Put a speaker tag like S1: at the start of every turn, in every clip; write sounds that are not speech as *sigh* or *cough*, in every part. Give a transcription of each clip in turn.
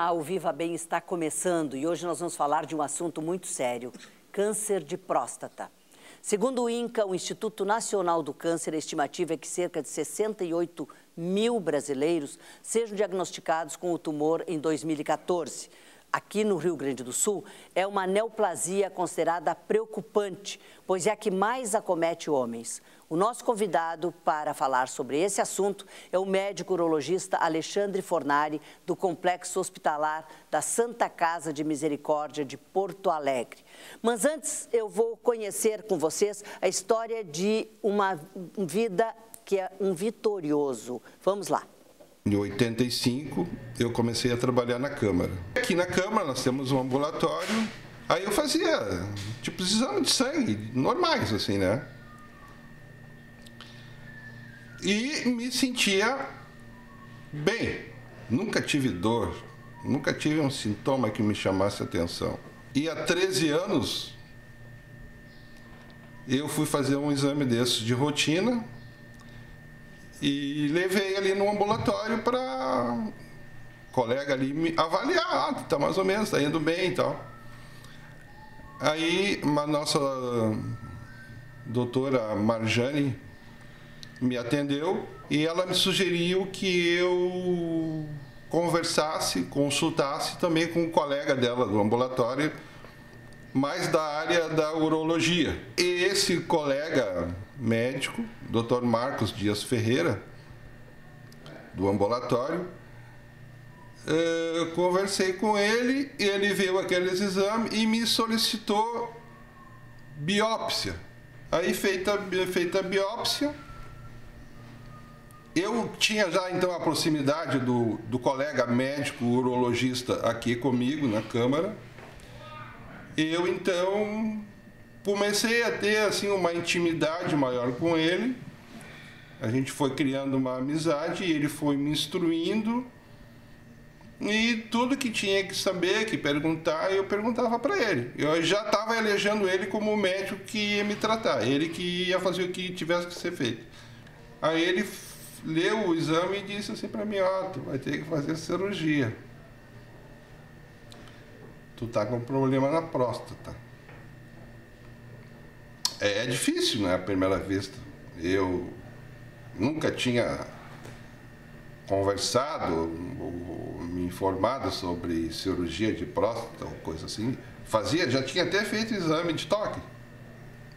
S1: Olá, o Viva Bem está começando e hoje nós vamos falar de um assunto muito sério: câncer de próstata. Segundo o INCA, o Instituto Nacional do Câncer, a estimativa é que cerca de 68 mil brasileiros sejam diagnosticados com o tumor em 2014 aqui no Rio Grande do Sul, é uma neoplasia considerada preocupante, pois é a que mais acomete homens. O nosso convidado para falar sobre esse assunto é o médico urologista Alexandre Fornari, do Complexo Hospitalar da Santa Casa de Misericórdia de Porto Alegre. Mas antes eu vou conhecer com vocês a história de uma vida que é um vitorioso. Vamos lá.
S2: Em 85, eu comecei a trabalhar na Câmara. Aqui na Câmara nós temos um ambulatório, aí eu fazia, tipo, exame de sangue, normais, assim, né? E me sentia bem. Nunca tive dor, nunca tive um sintoma que me chamasse atenção. E há 13 anos, eu fui fazer um exame desses de rotina, e levei ali no ambulatório para colega ali me avaliar, ah, tá mais ou menos, tá indo bem e tal. Aí a nossa doutora Marjane me atendeu e ela me sugeriu que eu conversasse, consultasse também com um colega dela do ambulatório, mais da área da urologia. E esse colega médico, Dr. Marcos Dias Ferreira, do ambulatório. Eu conversei com ele, ele viu aqueles exames e me solicitou biópsia. Aí feita, feita a biópsia, eu tinha já então a proximidade do, do colega médico urologista aqui comigo na Câmara. Eu então comecei a ter assim uma intimidade maior com ele. A gente foi criando uma amizade e ele foi me instruindo. E tudo que tinha que saber, que perguntar, eu perguntava para ele. Eu já estava elegendo ele como o médico que ia me tratar, ele que ia fazer o que tivesse que ser feito. Aí ele leu o exame e disse assim para mim: Ó, tu vai ter que fazer cirurgia. Tu tá com problema na próstata é, é difícil, né, à primeira vista. Eu nunca tinha conversado ou me informado sobre cirurgia de próstata ou coisa assim. Fazia, já tinha até feito exame de toque,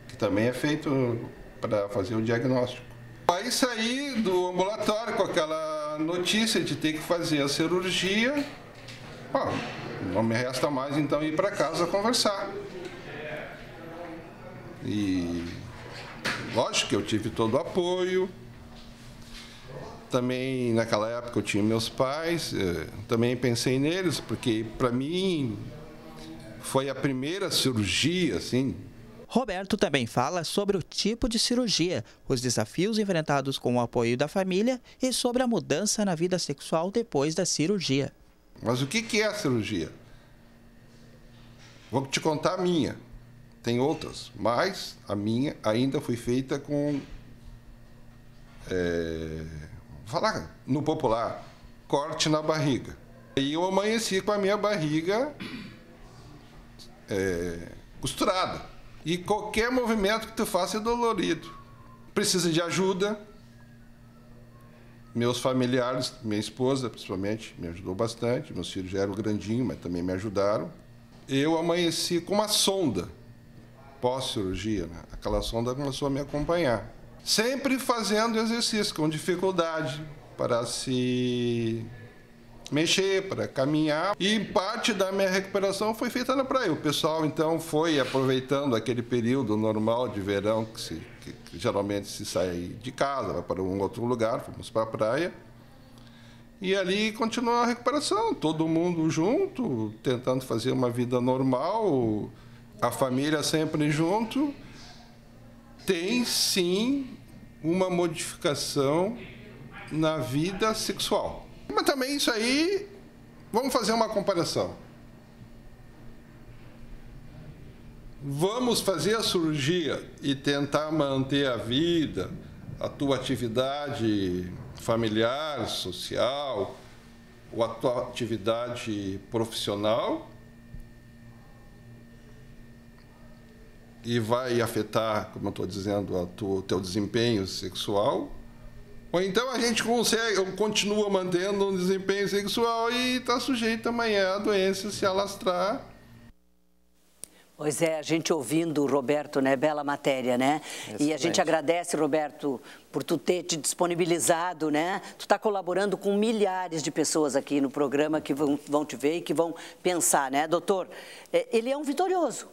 S2: que também é feito para fazer o diagnóstico. Aí saí do ambulatório com aquela notícia de ter que fazer a cirurgia. Bom, não me resta mais então ir para casa conversar. E lógico que eu tive todo o apoio. Também naquela época eu tinha meus pais, eh, também pensei neles, porque para mim foi a primeira cirurgia, assim,
S3: Roberto também fala sobre o tipo de cirurgia, os desafios enfrentados com o apoio da família e sobre a mudança na vida sexual depois da cirurgia.
S2: Mas o que é a cirurgia? Vou te contar a minha tem outras, mas a minha ainda foi feita com. É, falar no popular, corte na barriga. E eu amanheci com a minha barriga é, costurada. E qualquer movimento que tu faça é dolorido. Precisa de ajuda. Meus familiares, minha esposa principalmente, me ajudou bastante. Meus filhos já eram grandinhos, mas também me ajudaram. Eu amanheci com uma sonda pós-cirurgia, né? aquela sonda começou a me acompanhar. Sempre fazendo exercício com dificuldade para se mexer, para caminhar. E parte da minha recuperação foi feita na praia. O pessoal então foi aproveitando aquele período normal de verão que, se, que geralmente se sai de casa, vai para um outro lugar, fomos para a praia. E ali continuou a recuperação, todo mundo junto, tentando fazer uma vida normal, a família sempre junto, tem sim uma modificação na vida sexual. Mas também isso aí, vamos fazer uma comparação. Vamos fazer a cirurgia e tentar manter a vida, a tua atividade familiar, social, a tua atividade profissional e vai afetar, como eu estou dizendo, o teu desempenho sexual. Ou então a gente consegue, continua mantendo um desempenho sexual e está sujeito amanhã a doença se alastrar
S1: Pois é, a gente ouvindo o Roberto, né? Bela matéria, né? Excelente. E a gente agradece, Roberto, por tu ter te disponibilizado, né? Tu está colaborando com milhares de pessoas aqui no programa que vão, vão te ver e que vão pensar, né? Doutor, é, ele é um vitorioso.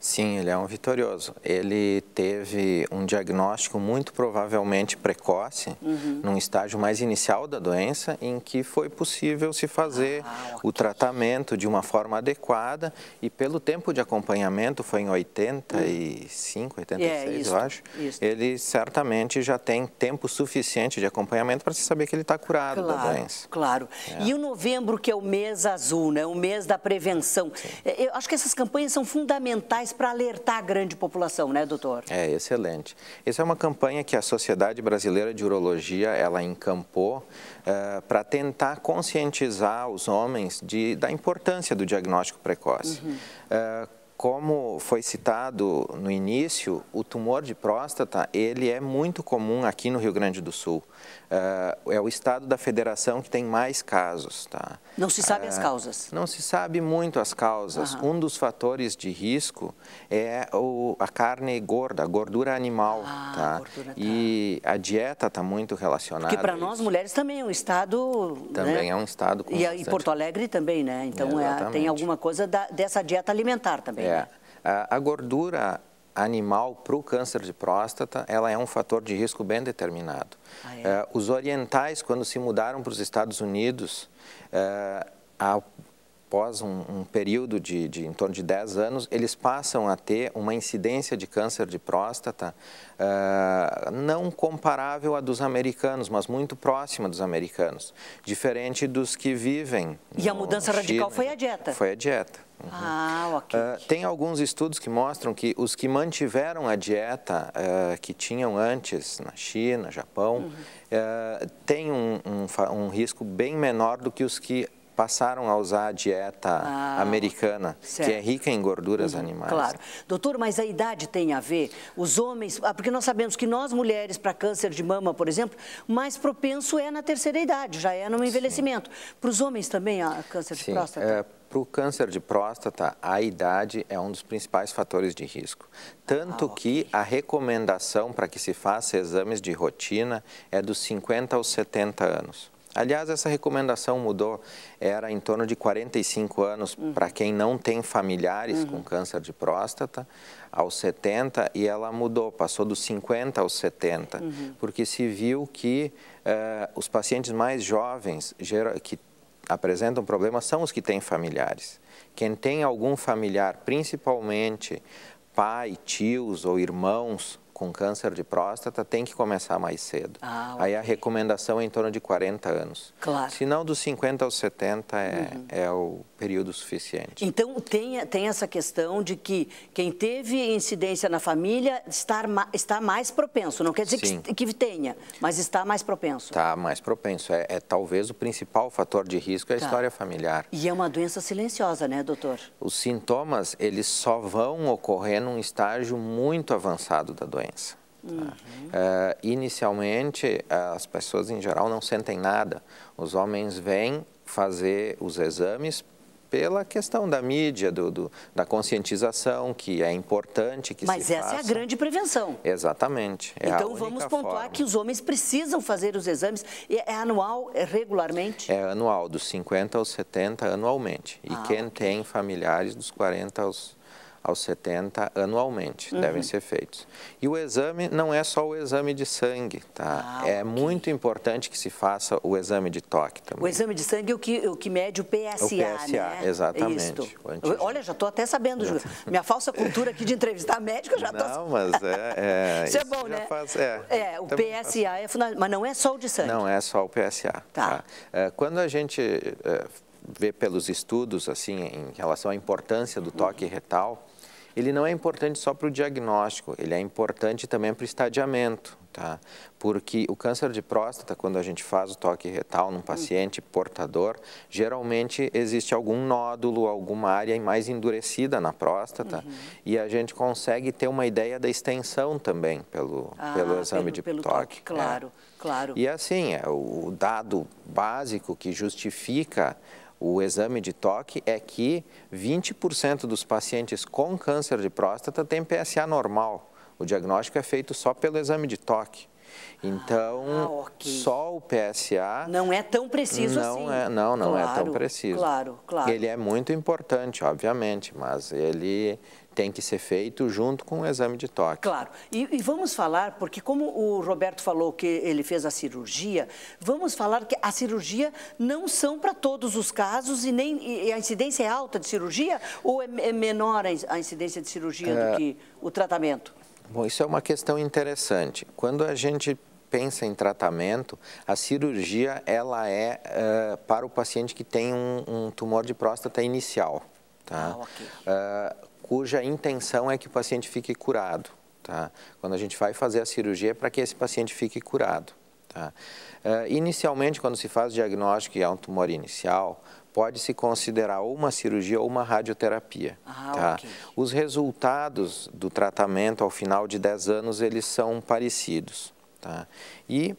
S4: Sim, ele é um vitorioso. Ele teve um diagnóstico muito provavelmente precoce, uhum. num estágio mais inicial da doença, em que foi possível se fazer ah, o tratamento de uma forma adequada e pelo tempo de acompanhamento, foi em 85, 86, é, isso, eu acho, isso. ele certamente já tem tempo suficiente de acompanhamento para se saber que ele está curado
S1: claro,
S4: da doença.
S1: Claro. É. E o novembro, que é o mês azul, né? o mês da prevenção. Sim. Eu acho que essas campanhas são fundamentais para alertar a grande população, né, doutor?
S4: É, excelente. Essa é uma campanha que a Sociedade Brasileira de Urologia, ela encampou uh, para tentar conscientizar os homens de, da importância do diagnóstico precoce. Uhum. Uh, como foi citado no início, o tumor de próstata ele é muito comum aqui no Rio Grande do Sul. Uh, é o estado da federação que tem mais casos. Tá?
S1: Não se sabe as causas?
S4: Não se sabe muito as causas. Uhum. Um dos fatores de risco é o, a carne gorda, a gordura animal. Ah, tá? Gordura, tá. E a dieta está muito relacionada.
S1: Porque para nós mulheres também é um estado.
S4: Também
S1: né?
S4: é um estado.
S1: Com e, bastante... e Porto Alegre também, né? Então é, tem alguma coisa da, dessa dieta alimentar também. É.
S4: É. A gordura animal para o câncer de próstata, ela é um fator de risco bem determinado. Ah, é? É, os orientais, quando se mudaram para os Estados Unidos, é, após um, um período de, de, em torno de 10 anos, eles passam a ter uma incidência de câncer de próstata uh, não comparável à dos americanos, mas muito próxima dos americanos, diferente dos que vivem.
S1: E a mudança radical foi a dieta?
S4: Foi a dieta.
S1: Uhum. Ah, ok. Uh,
S4: tem alguns estudos que mostram que os que mantiveram a dieta uh, que tinham antes na China, Japão, uhum. uh, têm um, um, um risco bem menor do que os que passaram a usar a dieta ah, americana, certo. que é rica em gorduras uhum, animais.
S1: Claro. Doutor, mas a idade tem a ver? Os homens, ah, porque nós sabemos que nós mulheres, para câncer de mama, por exemplo, mais propenso é na terceira idade, já é no envelhecimento. Para os homens também há câncer de
S4: Sim,
S1: próstata?
S4: É, para o câncer de próstata, a idade é um dos principais fatores de risco. Tanto ah, okay. que a recomendação para que se faça exames de rotina é dos 50 aos 70 anos. Aliás, essa recomendação mudou, era em torno de 45 anos uhum. para quem não tem familiares uhum. com câncer de próstata, aos 70, e ela mudou, passou dos 50 aos 70, uhum. porque se viu que uh, os pacientes mais jovens que apresentam problemas são os que têm familiares. Quem tem algum familiar, principalmente pai, tios ou irmãos com câncer de próstata tem que começar mais cedo. Ah, okay. Aí a recomendação é em torno de 40 anos.
S1: Claro.
S4: Se não, dos 50 aos 70 é, uhum. é o período suficiente.
S1: Então, tem, tem essa questão de que quem teve incidência na família está, está mais propenso. Não quer dizer que, que, tenha, mas está mais propenso.
S4: Está mais propenso. É, é, talvez o principal fator de risco é a tá. história familiar.
S1: E é uma doença silenciosa, né, doutor?
S4: Os sintomas, eles só vão ocorrer num estágio muito avançado da doença. Uhum. Uh, inicialmente, as pessoas em geral não sentem nada. Os homens vêm fazer os exames pela questão da mídia, do, do, da conscientização, que é importante que
S1: Mas
S4: se
S1: essa
S4: faça.
S1: é a grande prevenção.
S4: Exatamente.
S1: É então vamos pontuar forma. que os homens precisam fazer os exames. É anual, é regularmente?
S4: É anual, dos 50 aos 70 anualmente. E ah, quem okay. tem familiares dos 40 aos aos 70 anualmente, uhum. devem ser feitos. E o exame não é só o exame de sangue, tá? Ah, é okay. muito importante que se faça o exame de toque também.
S1: O exame de sangue é o que, o que mede o PSA, o PSA,
S4: né? exatamente.
S1: Olha, já estou até sabendo, Ju. Minha falsa cultura aqui de entrevistar médico, já estou...
S4: Não, mas é... é *laughs*
S1: isso, é bom, né?
S4: Faz, é,
S1: é, o PSA é fundamental, mas não é só o de sangue.
S4: Não é só o PSA. Tá. tá? É, quando a gente é, vê pelos estudos, assim, em relação à importância do toque uhum. retal, ele não é importante só para o diagnóstico, ele é importante também para o estadiamento tá? Porque o câncer de próstata, quando a gente faz o toque retal num paciente portador, geralmente existe algum nódulo, alguma área mais endurecida na próstata uhum. e a gente consegue ter uma ideia da extensão também pelo, ah, pelo exame pelo, de
S1: pelo
S4: toque.
S1: toque claro, é. claro.
S4: E assim, é, o dado básico que justifica o exame de toque é que 20% dos pacientes com câncer de próstata têm PSA normal. O diagnóstico é feito só pelo exame de toque. Então, ah, okay. só o PSA...
S1: Não é tão preciso
S4: não
S1: assim.
S4: É, não, não claro, é tão preciso.
S1: Claro, claro.
S4: Ele é muito importante, obviamente, mas ele tem que ser feito junto com o exame de toque.
S1: Claro. E, e, vamos falar, porque como o Roberto falou que ele fez a cirurgia, vamos falar que a cirurgia não são para todos os casos e nem e a incidência é alta de cirurgia ou é, é menor a incidência de cirurgia é... do que o tratamento?
S4: Bom, isso é uma questão interessante. Quando a gente pensa em tratamento, a cirurgia ela é uh, para o paciente que tem um, um, tumor de próstata inicial, tá? Ah, okay. uh, cuja intenção é que o paciente fique curado. Tá? Quando a gente vai fazer a cirurgia é para que esse paciente fique curado. Tá? Uh, inicialmente, quando se faz o diagnóstico e é um tumor inicial, pode-se considerar ou uma cirurgia ou uma radioterapia. Ah, tá? okay. Os resultados do tratamento ao final de 10 anos, eles são parecidos. Tá? E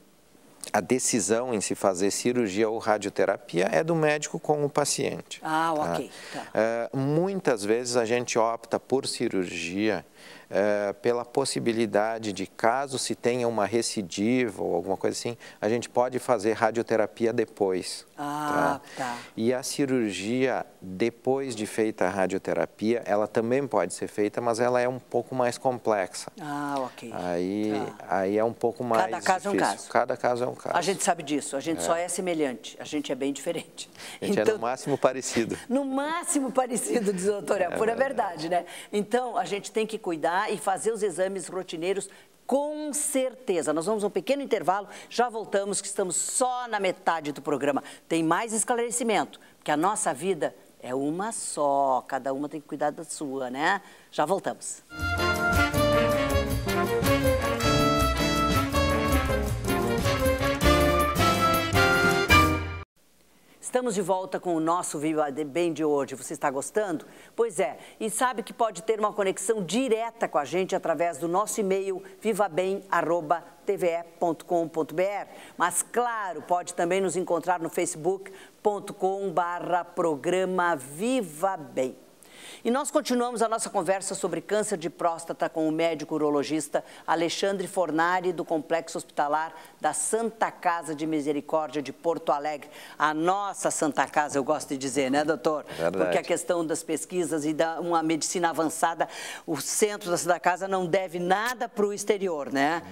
S4: a decisão em se fazer cirurgia ou radioterapia é do médico com o paciente.
S1: Ah, tá? ok.
S4: Tá. Uh, muitas vezes a gente opta por cirurgia é, pela possibilidade de, caso se tenha uma recidiva ou alguma coisa assim, a gente pode fazer radioterapia depois.
S1: Ah, tá. tá.
S4: E a cirurgia, depois de feita a radioterapia, ela também pode ser feita, mas ela é um pouco mais complexa.
S1: Ah, ok.
S4: Aí, tá. aí é um pouco mais
S1: Cada caso
S4: difícil.
S1: é um caso.
S4: Cada caso é um caso.
S1: A gente sabe disso, a gente é. só é semelhante, a gente é bem diferente.
S4: A gente então, é no então, máximo parecido. *laughs*
S1: No máximo parecido, diz o doutor, é, é pura verdade, né? Então, a gente tem que cuidar e fazer os exames rotineiros com certeza. Nós vamos a um pequeno intervalo, já voltamos, que estamos só na metade do programa. Tem mais esclarecimento, porque a nossa vida é uma só, cada uma tem que cuidar da sua, né? Já voltamos. Estamos de volta com o nosso Viva Bem de hoje. Você está gostando? Pois é, e sabe que pode ter uma conexão direta com a gente através do nosso e-mail vivabem@tve.com.br. Mas claro, pode também nos encontrar no facebook.com/programa Viva Bem. E nós continuamos a nossa conversa sobre câncer de próstata com o médico urologista Alexandre Fornari, do Complexo Hospitalar da Santa Casa de Misericórdia de Porto Alegre. A nossa Santa Casa, eu gosto de dizer, né, doutor?
S4: Verdade.
S1: Porque a questão das pesquisas e da uma medicina avançada, o centro da Santa Casa não deve nada para o exterior, né?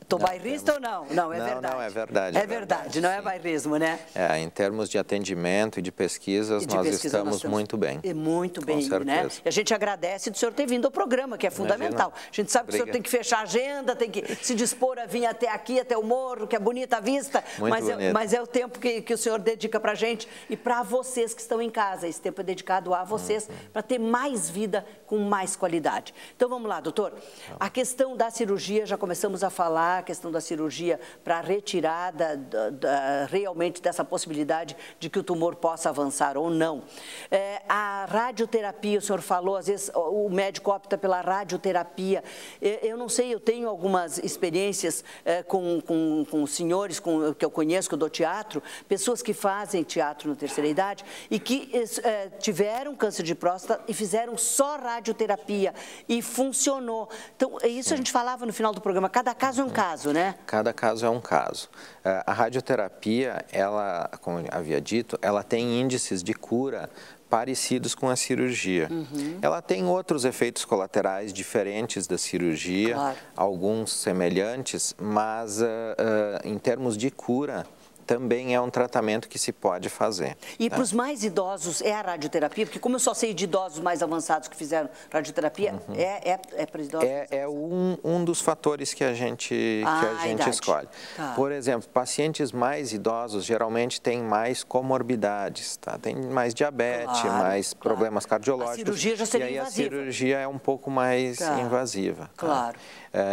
S1: Estou bairrista ou não? Não, é
S4: não,
S1: verdade.
S4: Não, é verdade.
S1: É, é verdade, verdade não é bairrismo, né?
S4: É, em termos de atendimento e de pesquisas, e de nós, pesquisa, estamos nós muito bem.
S1: Muito bem, né? E a gente agradece do senhor ter vindo ao programa, que é fundamental. Imagina. A gente sabe que o senhor tem que fechar a agenda, tem que se dispor a vir até aqui, até o morro, que é bonita a vista,
S4: muito
S1: mas,
S4: é,
S1: mas é o tempo que, que o senhor dedica para a gente e para vocês que estão em casa. Esse tempo é dedicado a vocês uhum. para ter mais vida com mais qualidade. Então vamos lá, doutor. A questão da cirurgia, já começamos a falar, a questão da cirurgia para retirada da, da, realmente dessa possibilidade de que o tumor possa avançar ou não. É, a radioterapia, o senhor falou, às vezes o médico opta pela radioterapia. É, eu não sei, eu tenho algumas experiências é, com, com, com senhores com, que eu conheço, que eu dou teatro, pessoas que fazem teatro na terceira idade e que é, tiveram câncer de próstata e fizeram só radioterapia e funcionou. Então, é isso a gente falava no final do programa, cada caso é um caso, né?
S4: Cada caso é um caso. É, a radioterapia, ela, como havia dito, ela tem índices de cura parecidos com a cirurgia. Uhum. Ela tem outros efeitos colaterais diferentes da cirurgia, claro. alguns semelhantes, mas uh, uh, em termos de cura, também é um tratamento que se pode fazer.
S1: E tá? para os mais idosos é a radioterapia? Porque como eu só sei de idosos mais avançados que fizeram radioterapia, uhum. é, é, é para idosos?
S4: É, é um, um dos fatores que a gente, ah, que a gente a escolhe. Tá. Por exemplo, pacientes mais idosos geralmente têm mais comorbidades, tá? tem mais diabetes, claro, mais claro. problemas cardiológicos. A
S1: cirurgia já seria
S4: e aí
S1: invasiva.
S4: a cirurgia é um pouco mais tá. invasiva. Tá?
S1: Claro.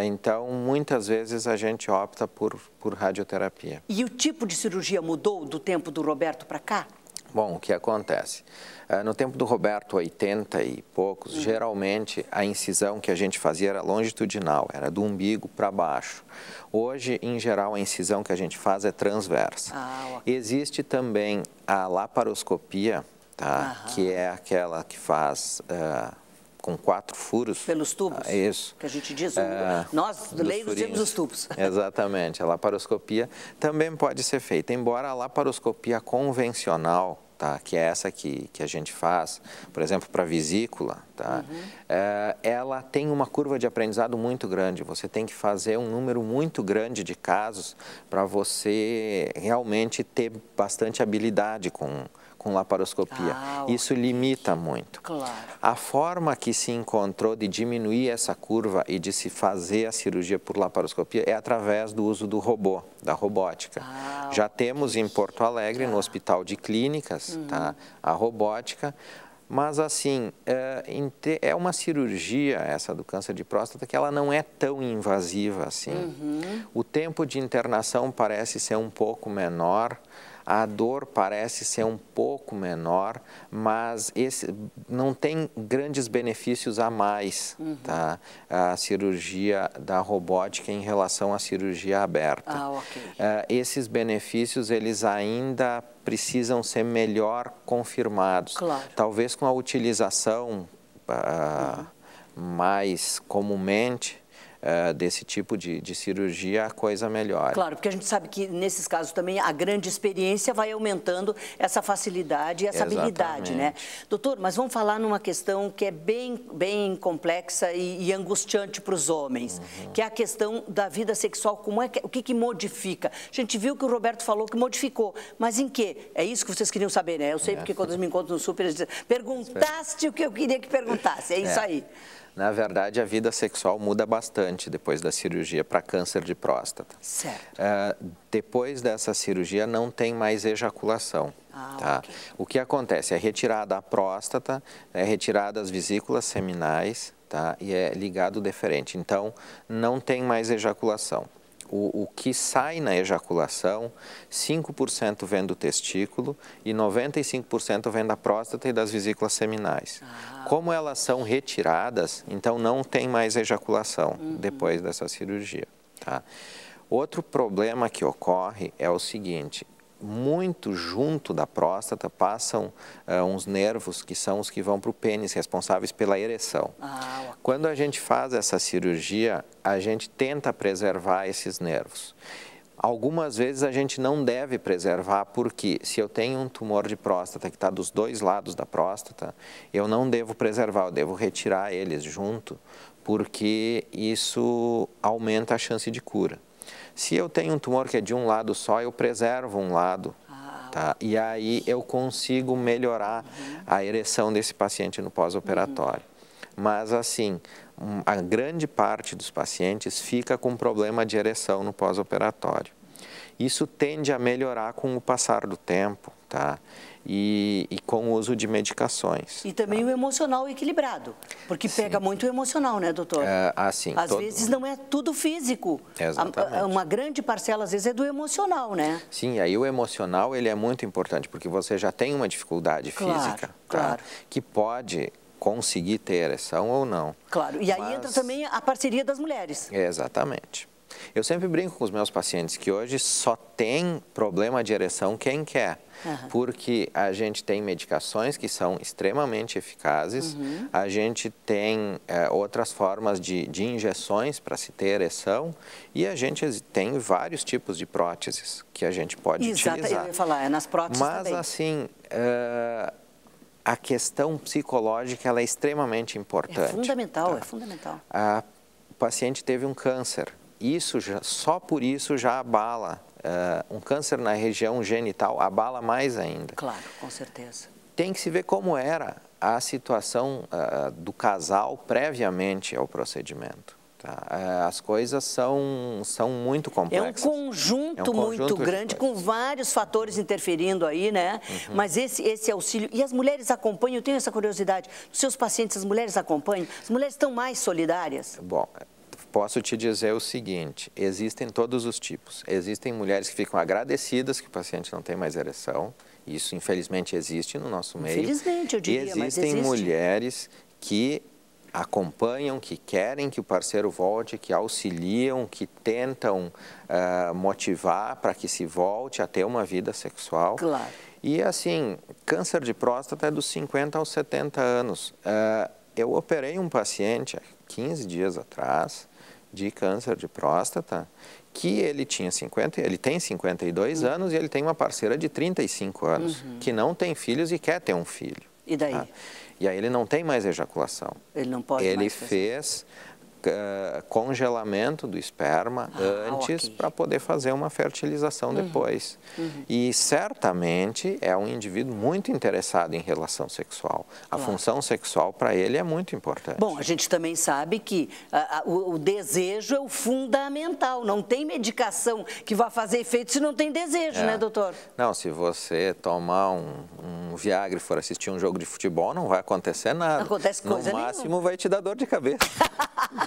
S4: Então, muitas vezes a gente opta por, por radioterapia.
S1: E o tipo de cirurgia mudou do tempo do Roberto para cá?
S4: Bom, o que acontece? É, no tempo do Roberto, 80 e poucos, uhum. geralmente a incisão que a gente fazia era longitudinal, era do umbigo para baixo. Hoje, em geral, a incisão que a gente faz é transversa. Ah. Existe também a laparoscopia, tá? que é aquela que faz... Uh, com quatro furos.
S1: Pelos tubos?
S4: Ah, isso.
S1: Que a gente diz, é, nós leigos temos os tubos. *laughs* *laughs*
S4: Exatamente. A laparoscopia também pode ser feita, embora a laparoscopia convencional, tá, que é essa que, que a gente faz, por exemplo, para vesícula, tá, uhum. é, ela tem uma curva de aprendizado muito grande. Você tem que fazer um número muito grande de casos para você realmente ter bastante habilidade com com laparoscopia. Ah, Isso limita muito.
S1: Claro.
S4: A forma que se encontrou de diminuir essa curva e de se fazer a cirurgia por laparoscopia é através do uso do robô, da robótica. Ah, Já temos em Porto Alegre, no Hospital de Clínicas, uhum. tá, a robótica. Mas, assim, é, é, uma cirurgia, essa do câncer de próstata, que ela não é tão invasiva assim. Uhum. O tempo de internação parece ser um pouco menor, a dor parece ser um pouco menor, mas esse não tem grandes benefícios a mais, uhum. tá? A cirurgia da robótica em relação à cirurgia aberta.
S1: Ah, okay. uh,
S4: esses benefícios, eles ainda precisam ser melhor confirmados.
S1: Claro.
S4: Talvez com a utilização uh, uhum. mais comumente, uh, desse tipo de, de, cirurgia, a coisa melhora.
S1: Claro, porque a gente sabe que nesses casos também a grande experiência vai aumentando essa facilidade e essa Exatamente. habilidade, né? Doutor, mas vamos falar numa questão que é bem, bem complexa e, e angustiante para os homens, uhum. que é a questão da vida sexual, como é que, o que, que modifica? A gente viu que o Roberto falou que modificou, mas em que? É isso que vocês queriam saber, né? Eu sei é. porque quando eles me encontram no super, eles dizem, perguntaste o que eu queria que perguntasse, é *laughs* isso é. aí.
S4: Na verdade, a vida sexual muda bastante depois da cirurgia para câncer de próstata.
S1: Certo. Uh,
S4: depois dessa cirurgia não tem mais ejaculação. Ah, tá? Okay. O que acontece? É retirada a próstata, é retirada as vesículas seminais tá? e é ligado o deferente. Então, não tem mais ejaculação o, o que sai na ejaculação, 5% vem do testículo e 95% vem da próstata e das vesículas seminais. Ah. Como elas são retiradas, então não tem mais ejaculação uhum. depois dessa cirurgia. Tá? Outro problema que ocorre é o seguinte, muito junto da próstata passam uh, uns nervos que são os que vão para o pênis, responsáveis pela ereção. Ah. Quando a gente faz essa cirurgia, a gente tenta preservar esses nervos. Algumas vezes a gente não deve preservar, porque se eu tenho um tumor de próstata que está dos dois lados da próstata, eu não devo preservar, eu devo retirar eles junto, porque isso aumenta a chance de cura. Se eu tenho um tumor que é de um lado só, eu preservo um lado. Ah, tá? E aí eu consigo melhorar uhum. a ereção desse paciente no pós-operatório. Uhum. Mas assim, a grande parte dos pacientes fica com problema de ereção no pós-operatório. Isso tende a melhorar com o passar do tempo, tá? e, e, com o uso de medicações.
S1: E também tá? o emocional equilibrado, porque Sim. pega muito o emocional, né, doutor?
S4: É, assim,
S1: às todo... vezes não é tudo físico.
S4: Exatamente.
S1: uma grande parcela, às vezes, é do emocional, né?
S4: Sim, aí o emocional ele é muito importante, porque você já tem uma dificuldade
S1: claro,
S4: física, tá?
S1: claro.
S4: que pode conseguir ter ereção ou não.
S1: Claro, e aí Mas... entra também a parceria das mulheres.
S4: Exatamente. Eu sempre brinco com os meus pacientes que hoje só tem problema de ereção quem quer. Uhum. Porque a gente tem medicações que são extremamente eficazes, uhum. a gente tem é, outras formas de, de injeções para se ter ereção e a gente tem vários tipos de próteses que a gente pode
S1: Exato,
S4: utilizar.
S1: eu ia falar, é nas próteses
S4: Mas
S1: também.
S4: assim, uh, a questão psicológica ela é extremamente importante. É
S1: fundamental, tá? é fundamental.
S4: A, o paciente teve um câncer, isso já, só por isso já abala uh, um câncer na região genital abala mais ainda.
S1: Claro, com certeza.
S4: Tem que se ver como era a situação uh, do casal previamente ao procedimento. Tá? É, as coisas são, são muito complexas.
S1: É um conjunto, é um conjunto muito grande, com vários fatores interferindo aí, né? Uhum. Mas esse, esse auxílio. E as mulheres acompanham, eu tenho essa curiosidade. Os seus pacientes, as mulheres acompanham? As mulheres estão mais solidárias?
S4: Bom, posso te dizer o seguinte: existem todos os tipos. Existem mulheres que ficam agradecidas que o paciente não tem mais ereção. Isso, infelizmente, existe no nosso meio.
S1: Infelizmente, eu diria,
S4: e existem
S1: existe.
S4: mulheres que acompanham, que querem que o parceiro volte, que auxiliam, que tentam uh, motivar para que se volte a ter uma vida sexual.
S1: Claro.
S4: E assim, câncer de próstata é dos 50 aos 70 anos. Uh, eu operei um paciente há 15 dias atrás de câncer de próstata que ele tinha 50, ele tem 52 uhum. anos e ele tem uma parceira de 35 anos uhum. que não tem filhos e quer ter um filho.
S1: E daí?
S4: Tá? E aí ele não tem mais ejaculação.
S1: Ele não pode
S4: Ele fez uh, congelamento do esperma ah, antes okay. para poder fazer uma fertilização uhum. depois. Uhum. E certamente é um indivíduo muito interessado em relação sexual. A claro. função sexual para ele é muito importante.
S1: Bom, a gente também sabe que uh, o, o, desejo é o fundamental. Não tem medicação que vá fazer efeito se não tem desejo, é. né, doutor?
S4: Não, se você tomar um, um Viagra e for assistir um jogo de futebol, não vai acontecer nada.
S1: Não acontece coisa
S4: No máximo
S1: nenhuma.
S4: vai te dar dor de cabeça. *laughs*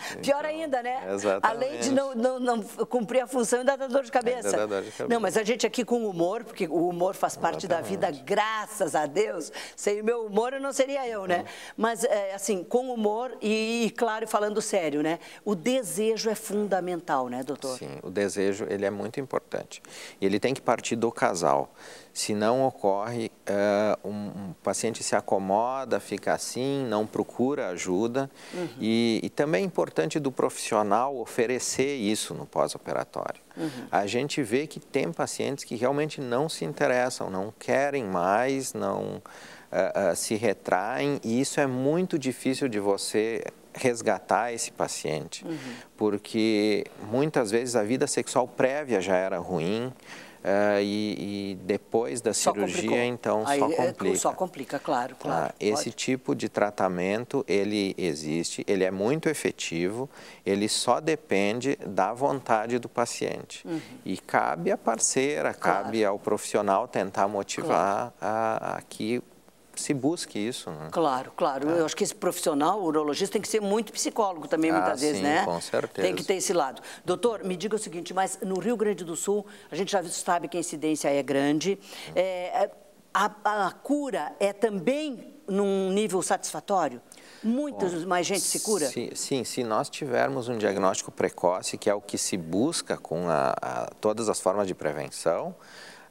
S1: Pior então, ainda, né?
S4: Exatamente.
S1: Além de não, não, não, cumprir a função, ainda dá dor de cabeça.
S4: Ainda dá dor de cabeça.
S1: Não, mas a gente aqui com humor, porque o humor faz parte Exatamente. da vida, graças a Deus. Sem o meu humor, eu não seria eu, né? Uhum. Mas, é, assim, com humor e, e, claro, falando sério, né? O desejo é fundamental, né, doutor?
S4: Sim, o desejo, ele é muito importante. E ele tem que partir do casal. Se não ocorre, uh, um, um, paciente se acomoda, fica assim, não procura ajuda. Uhum. E, e, também é importante do profissional oferecer isso no pós-operatório. Uhum. A gente vê que tem pacientes que realmente não se interessam, não querem mais, não uh, uh, se retraem, e isso é muito difícil de você resgatar esse paciente, uhum. porque muitas vezes a vida sexual prévia já era ruim. Uh, e, e, depois da
S1: só
S4: cirurgia,
S1: complicou.
S4: então,
S1: Aí,
S4: só
S1: é,
S4: complica.
S1: Só complica, claro, claro.
S4: Ah, esse tipo de tratamento, ele existe, ele é muito efetivo, ele só depende da vontade do paciente. Uhum. E cabe à parceira, claro. cabe ao profissional tentar motivar claro. a, a que se busque isso. Né?
S1: Claro, claro. É. Eu acho que esse profissional, o urologista, tem que ser muito psicólogo também, muitas
S4: ah,
S1: vezes,
S4: sim,
S1: né?
S4: com certeza.
S1: Tem que ter esse lado. Doutor, me diga o seguinte, mas no Rio Grande do Sul, a gente já sabe que a incidência é grande. É, a, a cura é também num nível satisfatório? Muita mais gente se cura?
S4: Sim, sim, se nós tivermos um diagnóstico precoce, que é o que se busca com a, a, todas as formas de prevenção,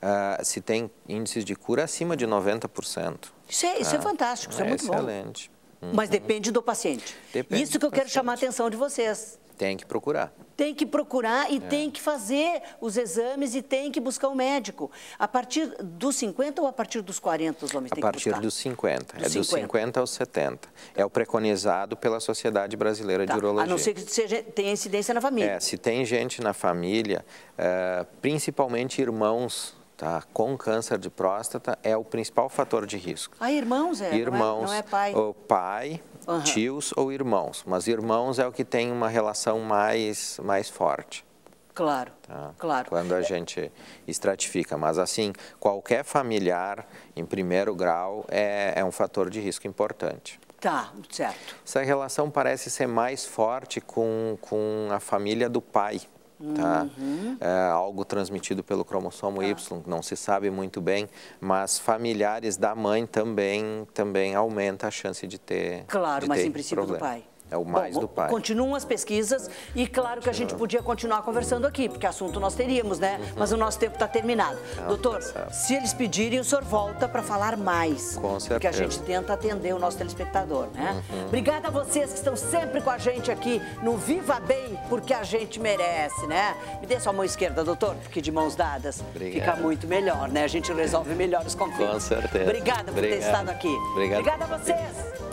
S4: uh, se tem índices de cura acima de 90%.
S1: Isso é, isso é ah, fantástico, isso é, é muito
S4: excelente. bom. Excelente.
S1: Uhum. Mas depende do paciente.
S4: Depende
S1: isso que eu quero paciente. chamar a atenção de vocês.
S4: Tem que procurar.
S1: Tem que procurar e é. tem que fazer os exames e tem que buscar o um médico. A partir dos 50 ou a partir dos 40 os homens
S4: a
S1: têm que buscar?
S4: A partir dos 50. Dos é dos 50 aos 70. É o preconizado pela Sociedade Brasileira
S1: tá.
S4: de Urologia.
S1: A não ser que seja, tenha incidência na família.
S4: É, se tem gente na família, uh, principalmente irmãos tá? com câncer de próstata é o principal fator de risco.
S1: Ah, irmãos, é?
S4: Irmãos,
S1: não é, não é pai?
S4: O pai, uhum. tios ou irmãos. Mas irmãos é o que tem uma relação mais, mais forte.
S1: Claro,
S4: tá?
S1: claro.
S4: Quando a gente estratifica. Mas, assim, qualquer familiar em primeiro grau é, é um fator de risco importante.
S1: Tá, certo.
S4: Essa relação parece ser mais forte com, com a família do pai. Tá? Uhum. É algo transmitido pelo cromossomo tá. Y, não se sabe muito bem, mas familiares da mãe também, também aumenta a chance de ter
S1: Claro,
S4: de
S1: mas
S4: ter
S1: em princípio
S4: problema.
S1: do pai.
S4: É o mais
S1: Bom,
S4: do pai.
S1: Continuam as pesquisas e claro que a gente podia continuar conversando aqui, porque assunto nós teríamos, né? Uhum. Mas o nosso tempo está terminado. Não, Doutor, tá se eles pedirem, o senhor volta para falar mais.
S4: Com certeza.
S1: Porque a gente tenta atender o nosso telespectador, né? Uhum. Obrigada a vocês que estão sempre com a gente aqui no Viva Bem, porque a gente merece, né? Me dê sua mão esquerda, doutor, porque de mãos dadas
S4: Obrigado.
S1: fica muito melhor, né? A gente resolve melhor os conflitos.
S4: Com certeza.
S1: Obrigada por
S4: Obrigado.
S1: ter estado aqui.
S4: Obrigado.
S1: Obrigada a vocês.